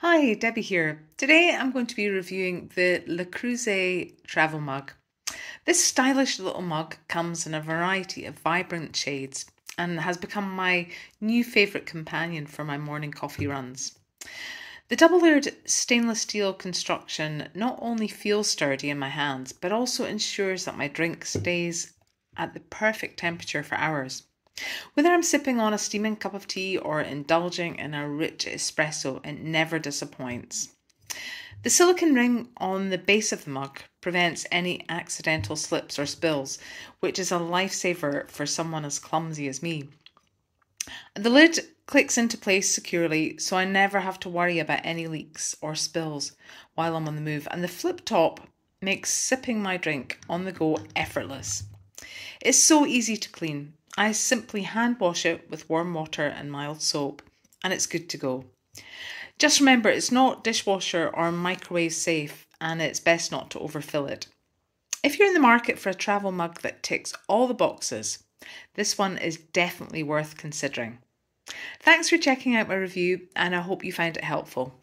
Hi, Debbie here. Today I'm going to be reviewing the Le Creuset travel mug. This stylish little mug comes in a variety of vibrant shades and has become my new favourite companion for my morning coffee runs. The double layered stainless steel construction not only feels sturdy in my hands, but also ensures that my drink stays at the perfect temperature for hours. Whether I'm sipping on a steaming cup of tea or indulging in a rich espresso, it never disappoints. The silicone ring on the base of the mug prevents any accidental slips or spills, which is a lifesaver for someone as clumsy as me. The lid clicks into place securely, so I never have to worry about any leaks or spills while I'm on the move, and the flip top makes sipping my drink on the go effortless. It's so easy to clean, I simply hand wash it with warm water and mild soap, and it's good to go. Just remember it's not dishwasher or microwave safe, and it's best not to overfill it. If you're in the market for a travel mug that ticks all the boxes, this one is definitely worth considering. Thanks for checking out my review, and I hope you find it helpful.